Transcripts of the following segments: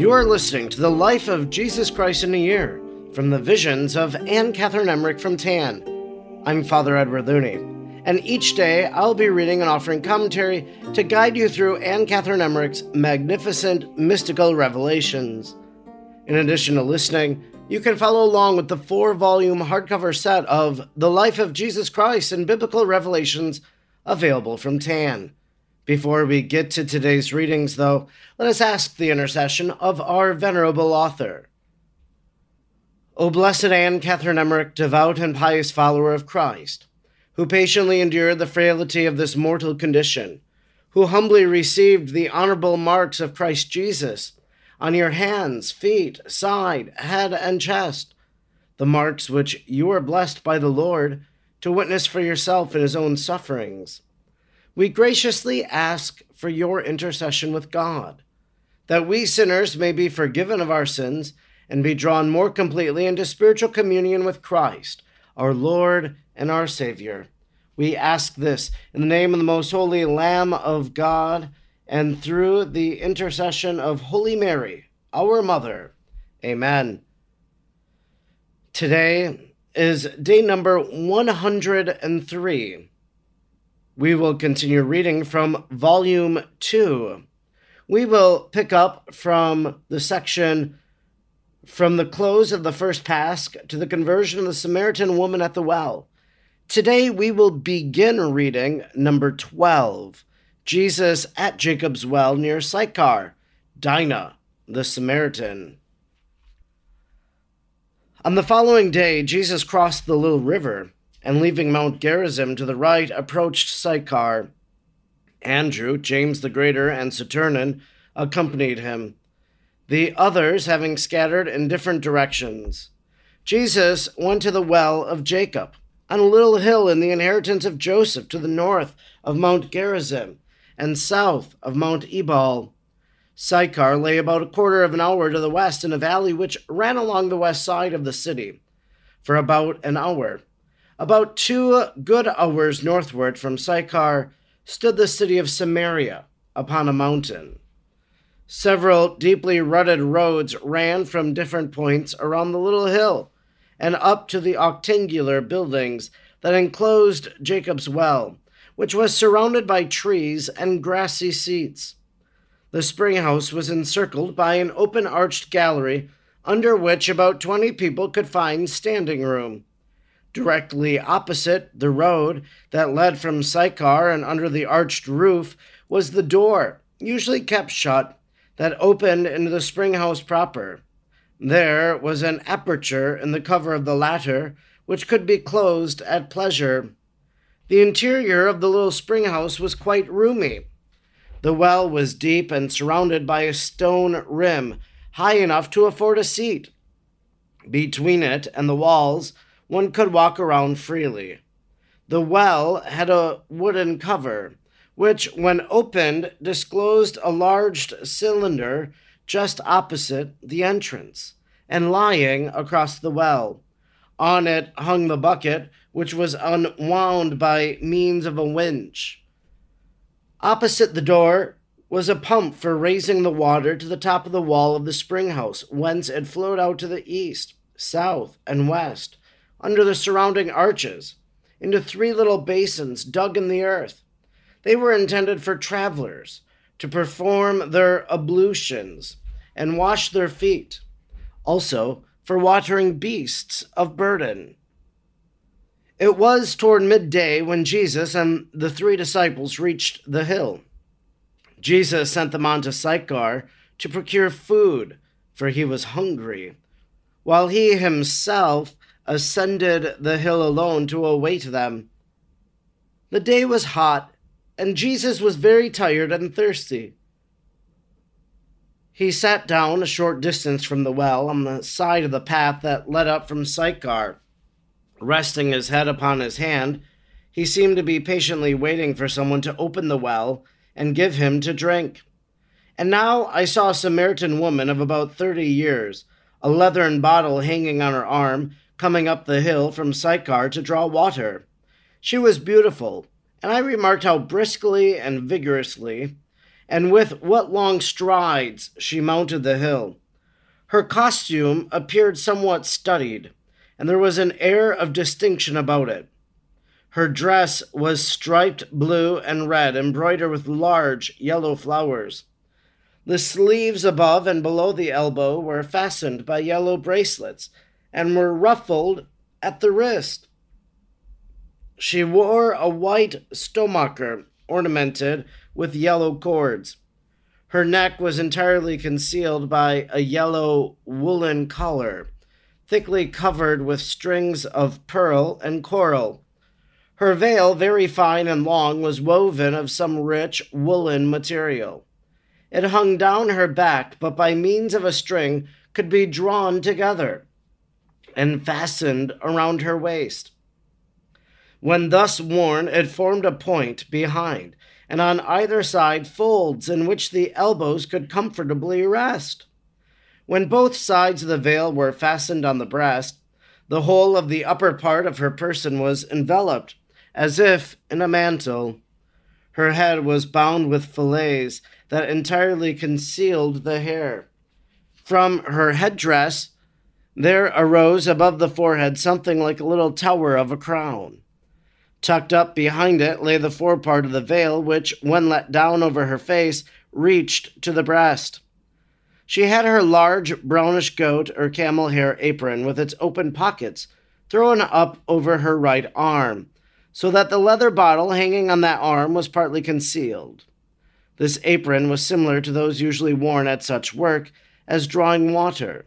You are listening to the life of Jesus Christ in a year from the visions of Anne Catherine Emmerich from Tan. I'm Father Edward Looney, and each day I'll be reading and offering commentary to guide you through Anne Catherine Emmerich's magnificent mystical revelations. In addition to listening, you can follow along with the four volume hardcover set of The Life of Jesus Christ and Biblical Revelations available from Tan. Before we get to today's readings, though, let us ask the intercession of our venerable author. O blessed Anne Catherine Emmerich, devout and pious follower of Christ, who patiently endured the frailty of this mortal condition, who humbly received the honorable marks of Christ Jesus on your hands, feet, side, head, and chest, the marks which you are blessed by the Lord to witness for yourself in his own sufferings we graciously ask for your intercession with God, that we sinners may be forgiven of our sins and be drawn more completely into spiritual communion with Christ, our Lord and our Savior. We ask this in the name of the most holy Lamb of God and through the intercession of Holy Mary, our Mother. Amen. Today is day number 103 we will continue reading from Volume 2. We will pick up from the section from the close of the first Pasch to the conversion of the Samaritan woman at the well. Today we will begin reading number 12 Jesus at Jacob's well near Sychar, Dinah, the Samaritan. On the following day, Jesus crossed the little river and leaving Mount Gerizim to the right, approached Sychar. Andrew, James the Greater, and Saturnin accompanied him, the others having scattered in different directions. Jesus went to the well of Jacob, on a little hill in the inheritance of Joseph to the north of Mount Gerizim and south of Mount Ebal. Sychar lay about a quarter of an hour to the west in a valley which ran along the west side of the city. For about an hour, about two good hours northward from Sychar stood the city of Samaria upon a mountain. Several deeply rutted roads ran from different points around the little hill and up to the octangular buildings that enclosed Jacob's well, which was surrounded by trees and grassy seats. The spring house was encircled by an open arched gallery under which about twenty people could find standing room. Directly opposite the road that led from Sychar and under the arched roof was the door, usually kept shut, that opened into the spring house proper. There was an aperture in the cover of the latter, which could be closed at pleasure. The interior of the little spring house was quite roomy. The well was deep and surrounded by a stone rim, high enough to afford a seat. Between it and the walls, one could walk around freely. The well had a wooden cover, which, when opened, disclosed a large cylinder just opposite the entrance and lying across the well. On it hung the bucket, which was unwound by means of a winch. Opposite the door was a pump for raising the water to the top of the wall of the spring house, whence it flowed out to the east, south, and west under the surrounding arches into three little basins dug in the earth. They were intended for travelers to perform their ablutions and wash their feet, also for watering beasts of burden. It was toward midday when Jesus and the three disciples reached the hill. Jesus sent them on to Sychar to procure food, for he was hungry, while he himself ascended the hill alone to await them. The day was hot, and Jesus was very tired and thirsty. He sat down a short distance from the well on the side of the path that led up from Sychar. Resting his head upon his hand, he seemed to be patiently waiting for someone to open the well and give him to drink. And now I saw a Samaritan woman of about thirty years, a leathern bottle hanging on her arm, coming up the hill from Sychar to draw water. She was beautiful, and I remarked how briskly and vigorously and with what long strides she mounted the hill. Her costume appeared somewhat studied, and there was an air of distinction about it. Her dress was striped blue and red, embroidered with large yellow flowers. The sleeves above and below the elbow were fastened by yellow bracelets and were ruffled at the wrist. She wore a white stomacher ornamented with yellow cords. Her neck was entirely concealed by a yellow woolen collar, thickly covered with strings of pearl and coral. Her veil, very fine and long, was woven of some rich woolen material. It hung down her back, but by means of a string could be drawn together and fastened around her waist. When thus worn, it formed a point behind, and on either side folds in which the elbows could comfortably rest. When both sides of the veil were fastened on the breast, the whole of the upper part of her person was enveloped, as if in a mantle. Her head was bound with fillets that entirely concealed the hair. From her headdress, there arose above the forehead something like a little tower of a crown. Tucked up behind it lay the forepart of the veil, which, when let down over her face, reached to the breast. She had her large brownish goat or camel hair apron with its open pockets thrown up over her right arm, so that the leather bottle hanging on that arm was partly concealed. This apron was similar to those usually worn at such work as drawing water.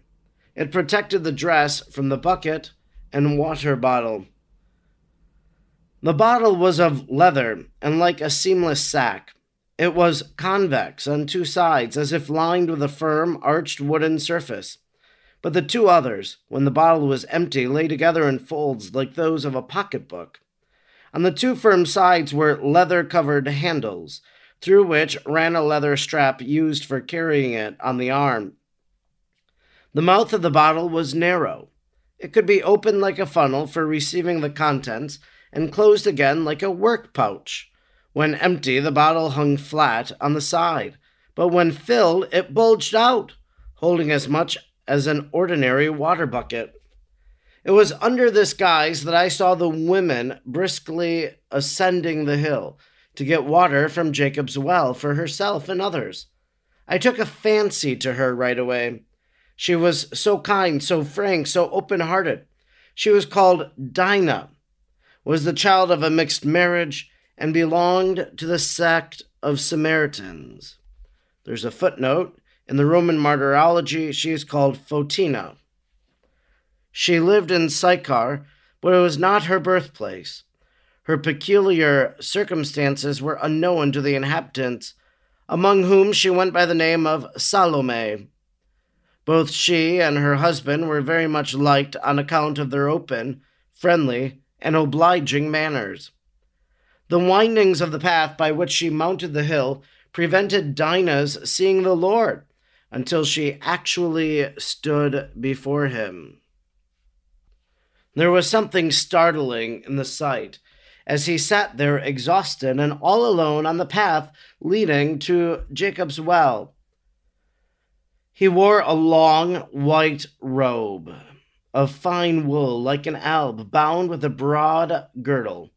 It protected the dress from the bucket and water bottle. The bottle was of leather and like a seamless sack. It was convex on two sides, as if lined with a firm, arched wooden surface. But the two others, when the bottle was empty, lay together in folds like those of a pocketbook. On the two firm sides were leather covered handles, through which ran a leather strap used for carrying it on the arm. The mouth of the bottle was narrow. It could be opened like a funnel for receiving the contents and closed again like a work pouch. When empty, the bottle hung flat on the side, but when filled, it bulged out, holding as much as an ordinary water bucket. It was under this guise that I saw the women briskly ascending the hill to get water from Jacob's well for herself and others. I took a fancy to her right away. She was so kind, so frank, so open hearted. She was called Dinah, was the child of a mixed marriage and belonged to the sect of Samaritans. There's a footnote. In the Roman martyrology, she is called Photina. She lived in Sychar, but it was not her birthplace. Her peculiar circumstances were unknown to the inhabitants, among whom she went by the name of Salome. Both she and her husband were very much liked on account of their open, friendly, and obliging manners. The windings of the path by which she mounted the hill prevented Dinah's seeing the Lord until she actually stood before him. There was something startling in the sight as he sat there exhausted and all alone on the path leading to Jacob's well. He wore a long white robe of fine wool like an alb, bound with a broad girdle.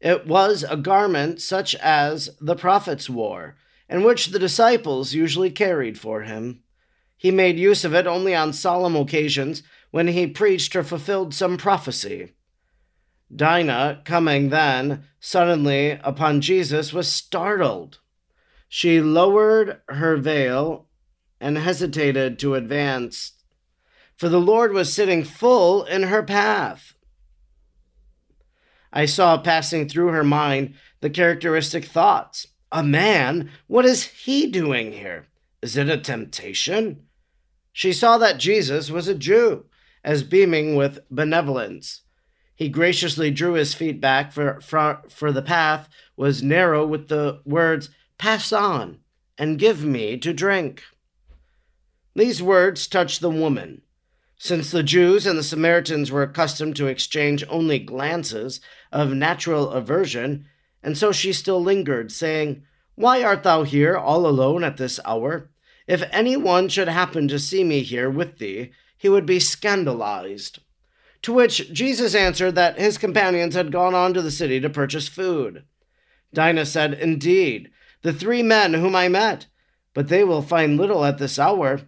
It was a garment such as the prophets wore, and which the disciples usually carried for him. He made use of it only on solemn occasions when he preached or fulfilled some prophecy. Dinah, coming then suddenly upon Jesus, was startled. She lowered her veil and hesitated to advance for the Lord was sitting full in her path. I saw passing through her mind the characteristic thoughts A man? What is he doing here? Is it a temptation? She saw that Jesus was a Jew, as beaming with benevolence. He graciously drew his feet back, for, for, for the path was narrow with the words, Pass on and give me to drink. These words touched the woman. Since the Jews and the Samaritans were accustomed to exchange only glances of natural aversion, and so she still lingered, saying, Why art thou here all alone at this hour? If any one should happen to see me here with thee, he would be scandalized. To which Jesus answered that his companions had gone on to the city to purchase food. Dinah said, Indeed, the three men whom I met, but they will find little at this hour.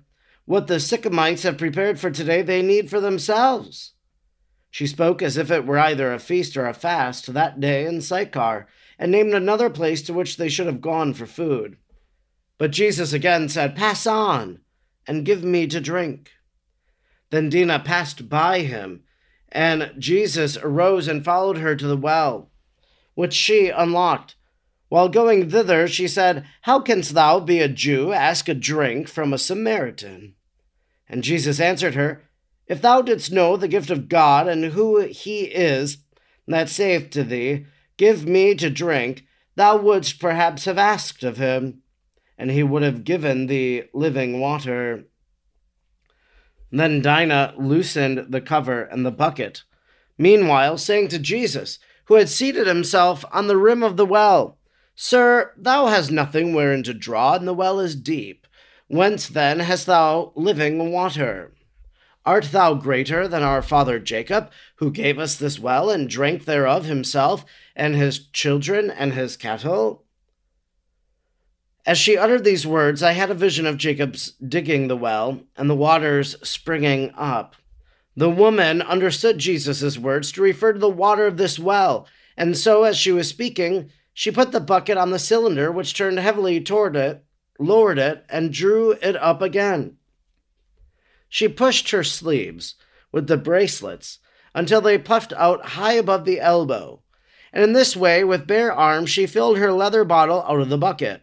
What the Sychemites have prepared for today, they need for themselves. She spoke as if it were either a feast or a fast that day in Sychar, and named another place to which they should have gone for food. But Jesus again said, Pass on, and give me to drink. Then Dina passed by him, and Jesus arose and followed her to the well, which she unlocked. While going thither, she said, How canst thou, be a Jew, ask a drink from a Samaritan? And Jesus answered her, If thou didst know the gift of God, and who he is that saith to thee, Give me to drink, thou wouldst perhaps have asked of him, and he would have given thee living water. Then Dinah loosened the cover and the bucket, meanwhile saying to Jesus, who had seated himself on the rim of the well, Sir, thou hast nothing wherein to draw, and the well is deep. Whence then hast thou living water? Art thou greater than our father Jacob, who gave us this well, and drank thereof himself, and his children, and his cattle? As she uttered these words, I had a vision of Jacob's digging the well, and the waters springing up. The woman understood Jesus' words to refer to the water of this well, and so, as she was speaking, she put the bucket on the cylinder, which turned heavily toward it, lowered it, and drew it up again. She pushed her sleeves with the bracelets until they puffed out high above the elbow, and in this way, with bare arms, she filled her leather bottle out of the bucket.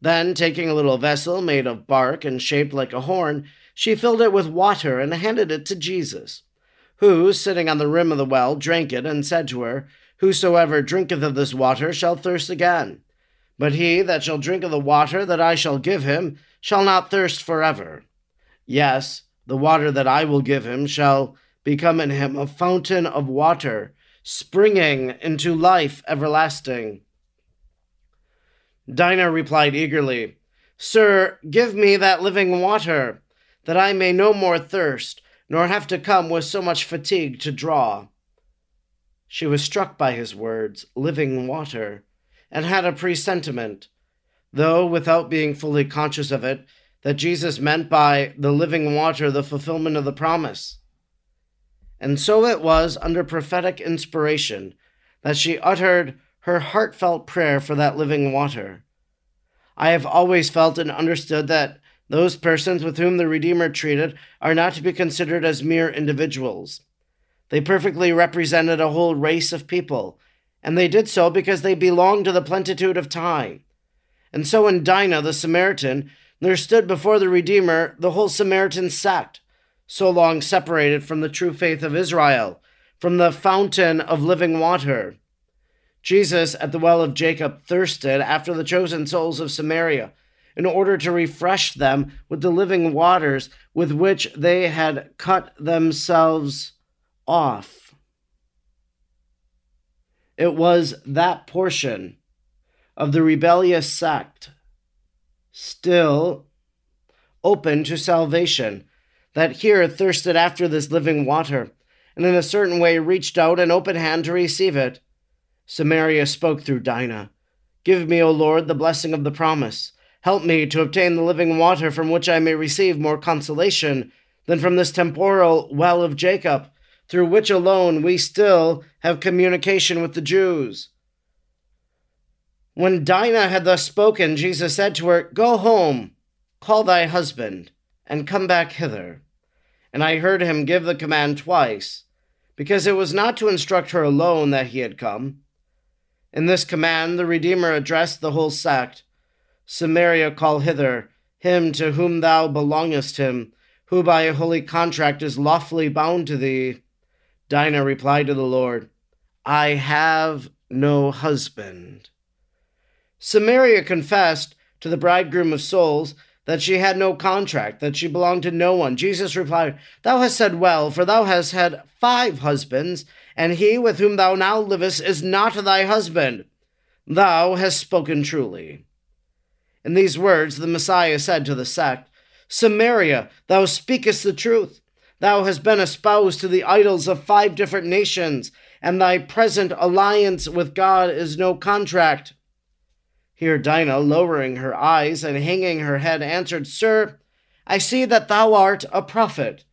Then, taking a little vessel made of bark and shaped like a horn, she filled it with water and handed it to Jesus, who, sitting on the rim of the well, drank it, and said to her, Whosoever drinketh of this water shall thirst again. But he that shall drink of the water that I shall give him shall not thirst forever. Yes, the water that I will give him shall become in him a fountain of water, springing into life everlasting. Dinah replied eagerly, Sir, give me that living water, that I may no more thirst, nor have to come with so much fatigue to draw. She was struck by his words, living water, and had a presentiment, though without being fully conscious of it, that Jesus meant by the living water the fulfillment of the promise. And so it was under prophetic inspiration that she uttered her heartfelt prayer for that living water. I have always felt and understood that those persons with whom the Redeemer treated are not to be considered as mere individuals. They perfectly represented a whole race of people, and they did so because they belonged to the plenitude of time. And so in Dinah the Samaritan, there stood before the Redeemer the whole Samaritan sect, so long separated from the true faith of Israel, from the fountain of living water. Jesus at the well of Jacob thirsted after the chosen souls of Samaria in order to refresh them with the living waters with which they had cut themselves off. It was that portion of the rebellious sect still open to salvation that here thirsted after this living water, and in a certain way reached out an open hand to receive it. Samaria spoke through Dinah. Give me, O Lord, the blessing of the promise. Help me to obtain the living water from which I may receive more consolation than from this temporal well of Jacob through which alone we still have communication with the Jews. When Dinah had thus spoken, Jesus said to her, Go home, call thy husband, and come back hither. And I heard him give the command twice, because it was not to instruct her alone that he had come. In this command, the Redeemer addressed the whole sect Samaria, call hither him to whom thou belongest him, who by a holy contract is lawfully bound to thee. Dinah replied to the Lord, I have no husband. Samaria confessed to the bridegroom of souls that she had no contract, that she belonged to no one. Jesus replied, Thou hast said well, for thou hast had five husbands, and he with whom thou now livest is not thy husband. Thou hast spoken truly. In these words, the Messiah said to the sect, Samaria, thou speakest the truth. Thou hast been espoused to the idols of five different nations, and thy present alliance with God is no contract. Here Dinah, lowering her eyes and hanging her head, answered, Sir, I see that thou art a prophet.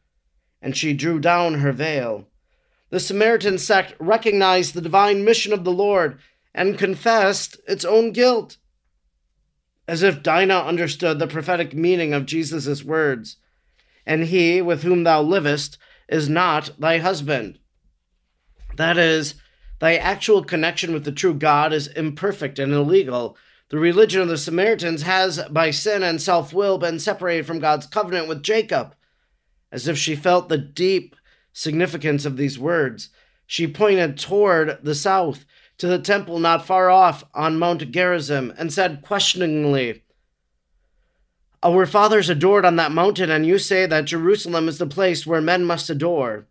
And she drew down her veil. The Samaritan sect recognized the divine mission of the Lord and confessed its own guilt. As if Dinah understood the prophetic meaning of Jesus' words, and he with whom thou livest is not thy husband. That is, thy actual connection with the true God is imperfect and illegal. The religion of the Samaritans has, by sin and self will, been separated from God's covenant with Jacob. As if she felt the deep significance of these words, she pointed toward the south, to the temple not far off on Mount Gerizim, and said questioningly, our fathers adored on that mountain, and you say that Jerusalem is the place where men must adore.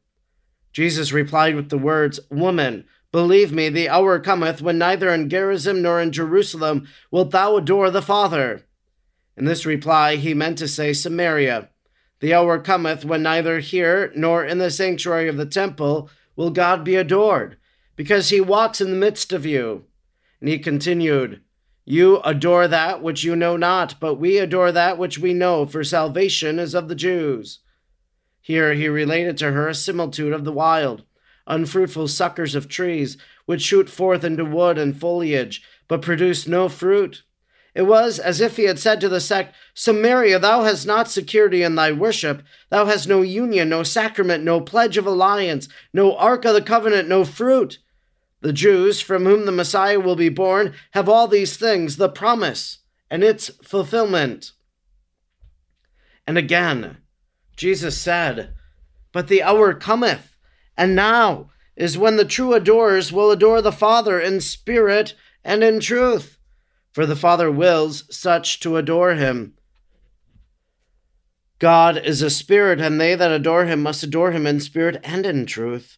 Jesus replied with the words, Woman, believe me, the hour cometh when neither in Gerizim nor in Jerusalem wilt thou adore the Father. In this reply he meant to say Samaria. The hour cometh when neither here nor in the sanctuary of the temple will God be adored, because he walks in the midst of you. And he continued, you adore that which you know not, but we adore that which we know, for salvation is of the Jews. Here he related to her a similitude of the wild, unfruitful suckers of trees, which shoot forth into wood and foliage, but produce no fruit. It was as if he had said to the sect, Samaria, thou hast not security in thy worship. Thou hast no union, no sacrament, no pledge of alliance, no ark of the covenant, no fruit. The Jews, from whom the Messiah will be born, have all these things the promise and its fulfillment. And again, Jesus said, But the hour cometh, and now is when the true adorers will adore the Father in spirit and in truth, for the Father wills such to adore him. God is a spirit, and they that adore him must adore him in spirit and in truth.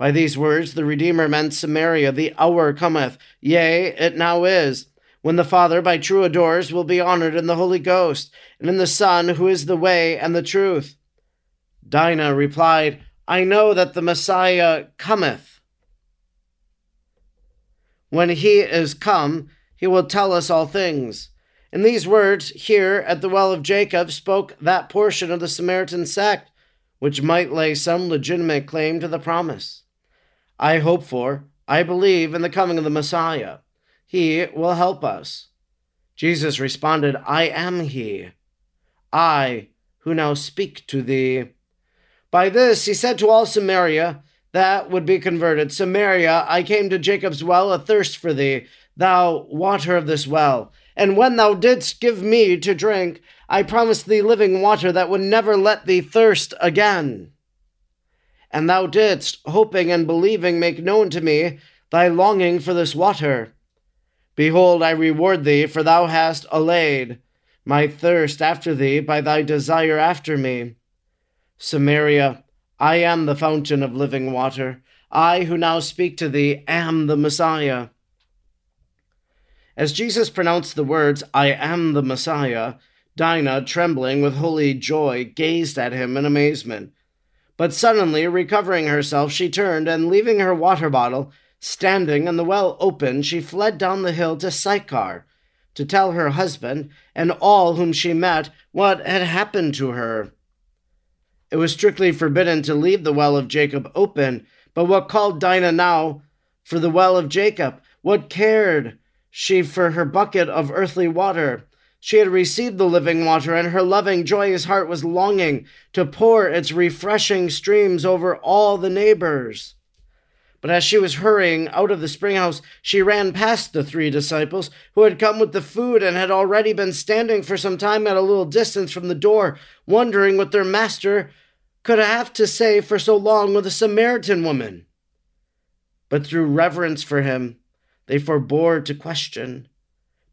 By these words the Redeemer meant Samaria, the hour cometh, yea, it now is, when the Father by true adorers will be honored in the Holy Ghost, and in the Son, who is the way and the truth. Dinah replied, I know that the Messiah cometh. When he is come, he will tell us all things. In these words, here at the well of Jacob spoke that portion of the Samaritan sect which might lay some legitimate claim to the promise. I hope for, I believe in the coming of the Messiah. He will help us. Jesus responded, I am he. I, who now speak to thee. By this he said to all Samaria that would be converted, Samaria, I came to Jacob's well athirst for thee, thou water of this well. And when thou didst give me to drink, I promised thee living water that would never let thee thirst again and thou didst, hoping and believing, make known to me thy longing for this water. Behold, I reward thee, for thou hast allayed my thirst after thee by thy desire after me. Samaria, I am the fountain of living water. I who now speak to thee am the Messiah. As Jesus pronounced the words, I am the Messiah, Dinah, trembling with holy joy, gazed at him in amazement. But suddenly, recovering herself, she turned, and leaving her water bottle standing and the well open, she fled down the hill to Sychar to tell her husband and all whom she met what had happened to her. It was strictly forbidden to leave the well of Jacob open, but what called Dinah now for the well of Jacob? What cared she for her bucket of earthly water? She had received the living water, and her loving, joyous heart was longing to pour its refreshing streams over all the neighbors. But as she was hurrying out of the spring house, she ran past the three disciples who had come with the food and had already been standing for some time at a little distance from the door, wondering what their master could have to say for so long with a Samaritan woman. But through reverence for him, they forbore to question.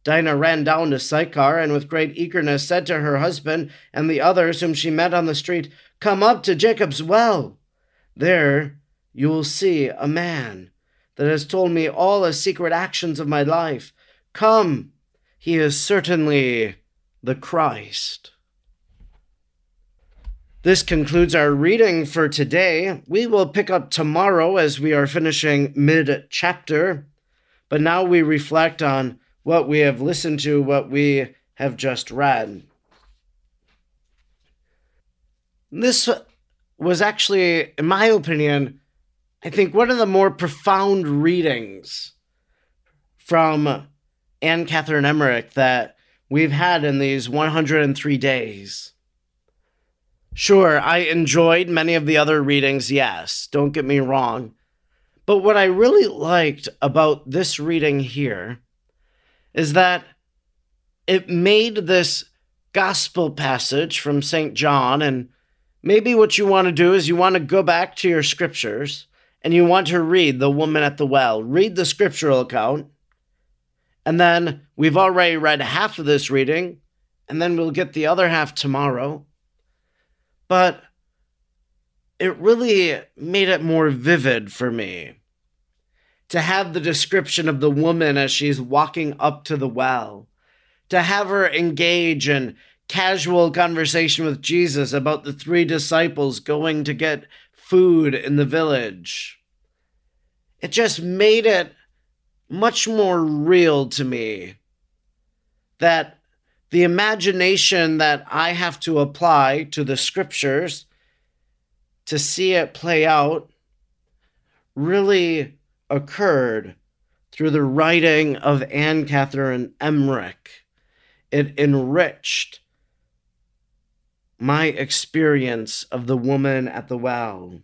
Dinah ran down to Sychar and with great eagerness said to her husband and the others whom she met on the street, Come up to Jacob's well. There you will see a man that has told me all the secret actions of my life. Come he is certainly the Christ. This concludes our reading for today. We will pick up tomorrow as we are finishing mid chapter, but now we reflect on what we have listened to, what we have just read. This was actually, in my opinion, I think one of the more profound readings from Anne Catherine Emmerich that we've had in these 103 days. Sure, I enjoyed many of the other readings, yes, don't get me wrong. But what I really liked about this reading here is that it made this gospel passage from St. John, and maybe what you want to do is you want to go back to your scriptures and you want to read the woman at the well, read the scriptural account, and then we've already read half of this reading, and then we'll get the other half tomorrow. But it really made it more vivid for me to have the description of the woman as she's walking up to the well, to have her engage in casual conversation with Jesus about the three disciples going to get food in the village. It just made it much more real to me that the imagination that I have to apply to the scriptures to see it play out really occurred through the writing of Anne Catherine Emmerich. It enriched my experience of the woman at the well.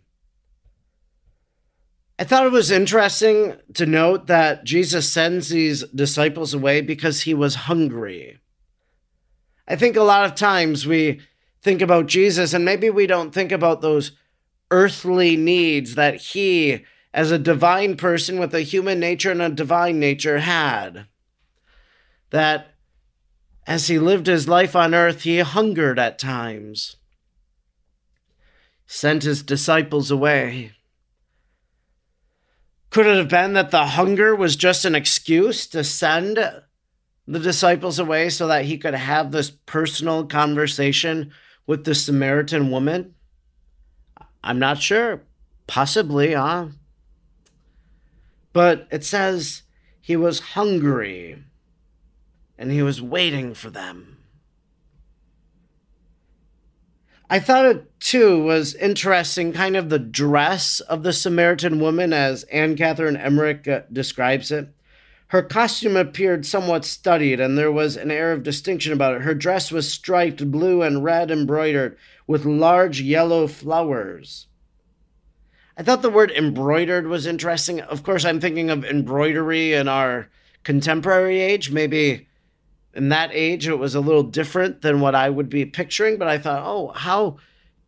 I thought it was interesting to note that Jesus sends these disciples away because he was hungry. I think a lot of times we think about Jesus and maybe we don't think about those earthly needs that he, as a divine person with a human nature and a divine nature, had. That as he lived his life on earth, he hungered at times, sent his disciples away. Could it have been that the hunger was just an excuse to send the disciples away so that he could have this personal conversation with the Samaritan woman? I'm not sure. Possibly, huh? But it says he was hungry and he was waiting for them. I thought it too was interesting, kind of the dress of the Samaritan woman, as Anne Catherine Emmerich uh, describes it. Her costume appeared somewhat studied, and there was an air of distinction about it. Her dress was striped blue and red embroidered with large yellow flowers. I thought the word embroidered was interesting. Of course, I'm thinking of embroidery in our contemporary age, maybe in that age, it was a little different than what I would be picturing, but I thought, oh, how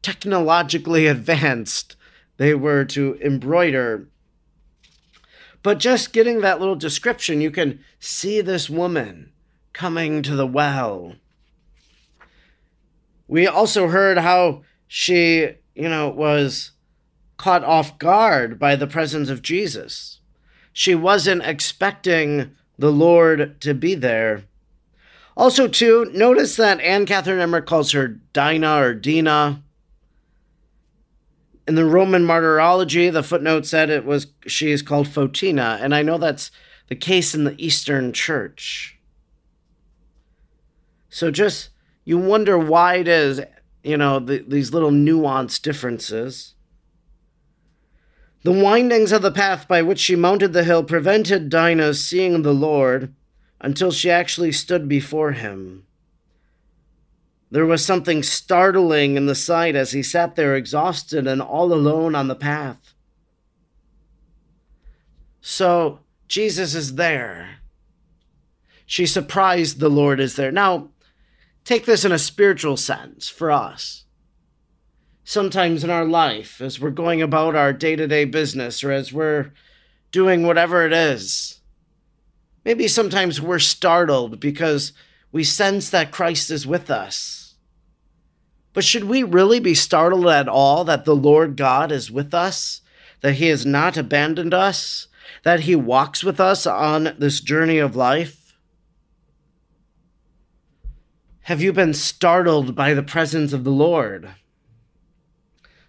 technologically advanced they were to embroider. But just getting that little description, you can see this woman coming to the well. We also heard how she, you know, was caught off guard by the presence of Jesus. She wasn't expecting the Lord to be there. Also, too, notice that Anne Catherine Emmerich calls her Dinah or Dina. In the Roman martyrology, the footnote said it was she is called Photina, and I know that's the case in the Eastern Church. So just you wonder why it is, you know, the, these little nuanced differences. The windings of the path by which she mounted the hill prevented Dinah's seeing the Lord until she actually stood before him. There was something startling in the sight as he sat there exhausted and all alone on the path. So Jesus is there. She surprised the Lord is there. Now, take this in a spiritual sense for us. Sometimes in our life, as we're going about our day to day business or as we're doing whatever it is, Maybe sometimes we're startled because we sense that Christ is with us. But should we really be startled at all that the Lord God is with us, that He has not abandoned us, that He walks with us on this journey of life? Have you been startled by the presence of the Lord?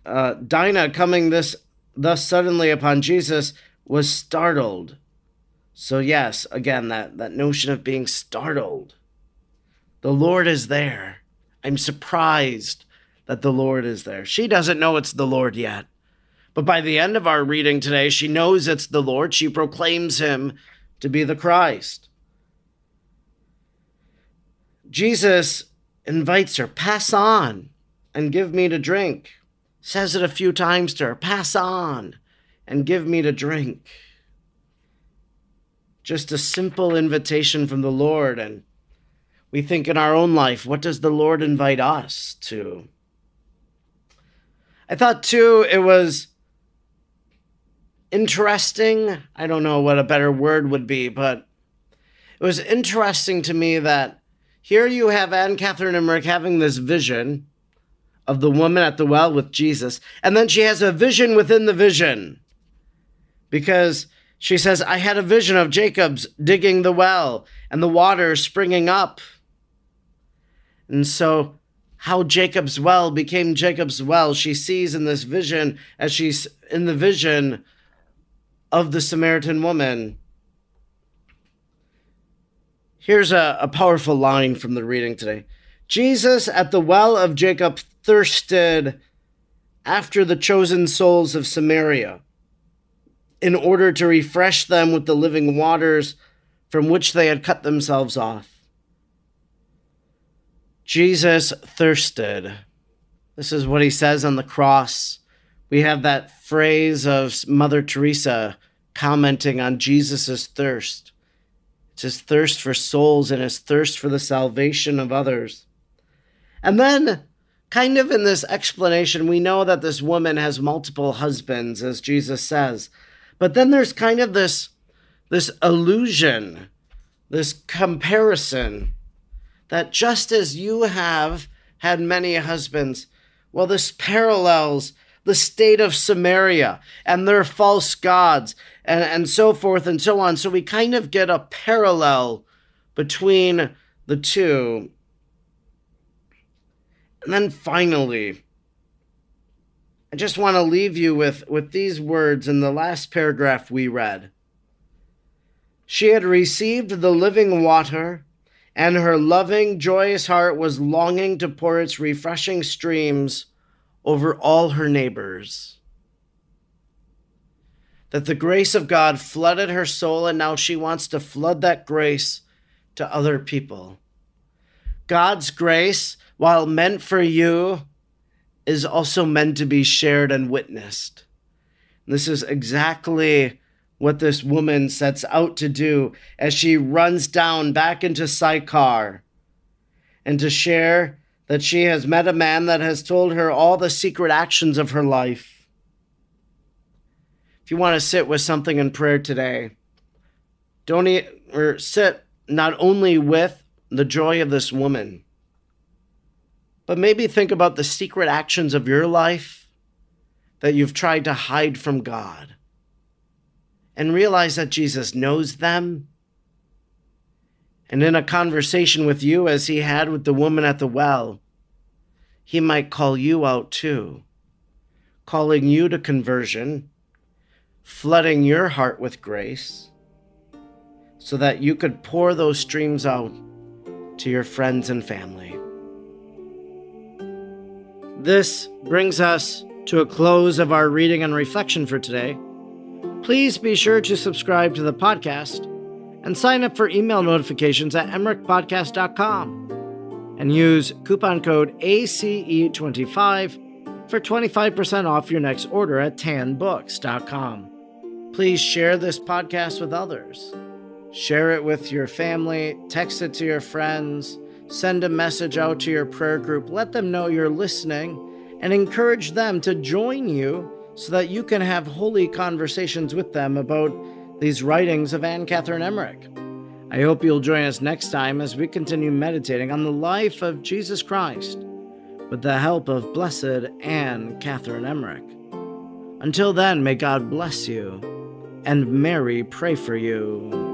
Uh, Dinah coming this thus suddenly upon Jesus was startled. So yes, again that that notion of being startled. The Lord is there. I'm surprised that the Lord is there. She doesn't know it's the Lord yet. But by the end of our reading today, she knows it's the Lord. She proclaims him to be the Christ. Jesus invites her, pass on and give me to drink. Says it a few times to her, pass on and give me to drink. Just a simple invitation from the Lord. And we think in our own life, what does the Lord invite us to? I thought too, it was interesting. I don't know what a better word would be, but it was interesting to me that here you have Anne Catherine Emmerich having this vision of the woman at the well with Jesus, and then she has a vision within the vision. Because she says, I had a vision of Jacob's digging the well and the water springing up. And so, how Jacob's well became Jacob's well, she sees in this vision as she's in the vision of the Samaritan woman. Here's a, a powerful line from the reading today Jesus at the well of Jacob thirsted after the chosen souls of Samaria in order to refresh them with the living waters from which they had cut themselves off. Jesus thirsted. This is what he says on the cross. We have that phrase of Mother Teresa commenting on Jesus' thirst. It's his thirst for souls and his thirst for the salvation of others. And then, kind of in this explanation, we know that this woman has multiple husbands, as Jesus says. But then there's kind of this, this illusion, this comparison that just as you have had many husbands, well, this parallels the state of Samaria and their false gods and, and so forth and so on. So we kind of get a parallel between the two. And then finally, I just want to leave you with, with these words in the last paragraph we read. She had received the living water, and her loving, joyous heart was longing to pour its refreshing streams over all her neighbors. That the grace of God flooded her soul, and now she wants to flood that grace to other people. God's grace, while meant for you, is also meant to be shared and witnessed. This is exactly what this woman sets out to do as she runs down back into Sychar and to share that she has met a man that has told her all the secret actions of her life. If you want to sit with something in prayer today, don't eat, or sit not only with the joy of this woman, but maybe think about the secret actions of your life that you've tried to hide from God. And realize that Jesus knows them. And in a conversation with you, as he had with the woman at the well, he might call you out too, calling you to conversion, flooding your heart with grace, so that you could pour those streams out to your friends and family. This brings us to a close of our reading and reflection for today. Please be sure to subscribe to the podcast and sign up for email notifications at emmerichpodcast.com and use coupon code ACE25 for 25% off your next order at tanbooks.com. Please share this podcast with others. Share it with your family, text it to your friends, send a message out to your prayer group, let them know you're listening, and encourage them to join you so that you can have holy conversations with them about these writings of Anne Catherine Emmerich. I hope you'll join us next time as we continue meditating on the life of Jesus Christ with the help of Blessed Anne Catherine Emmerich. Until then, may God bless you and Mary pray for you.